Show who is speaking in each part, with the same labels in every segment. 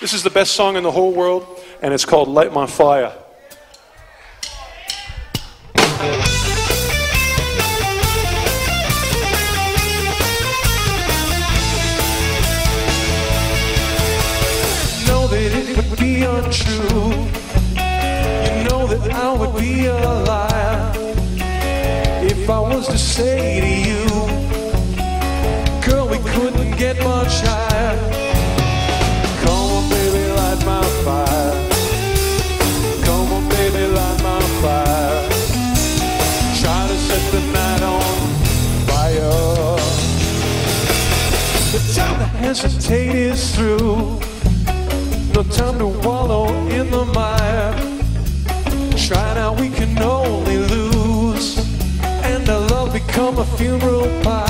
Speaker 1: This is the best song in the whole world, and it's called Light My Fire.
Speaker 2: know that it would be untrue. You know that I would be a liar if I was to say hesitate is through. No time to wallow in the mire. Try now, we can only lose. And our love become a funeral pyre.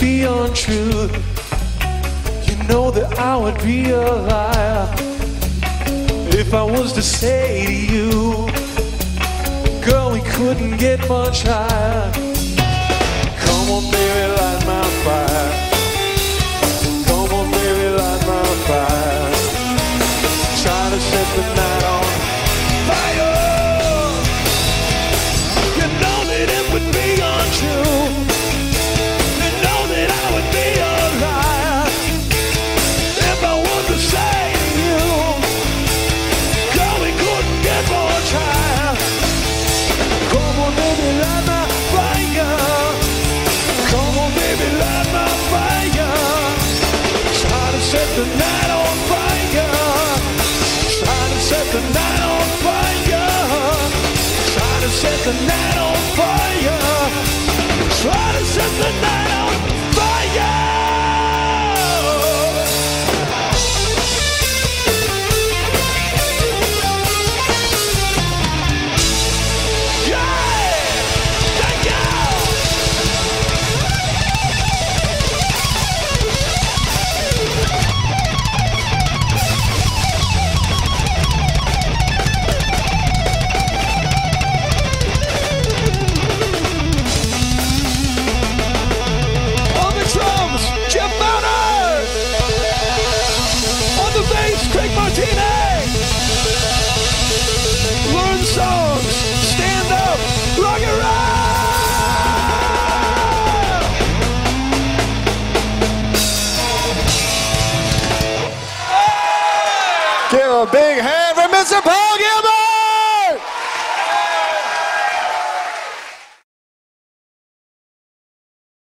Speaker 2: be untrue, you know that I would be a liar if I was to say to you, girl, we couldn't get much higher.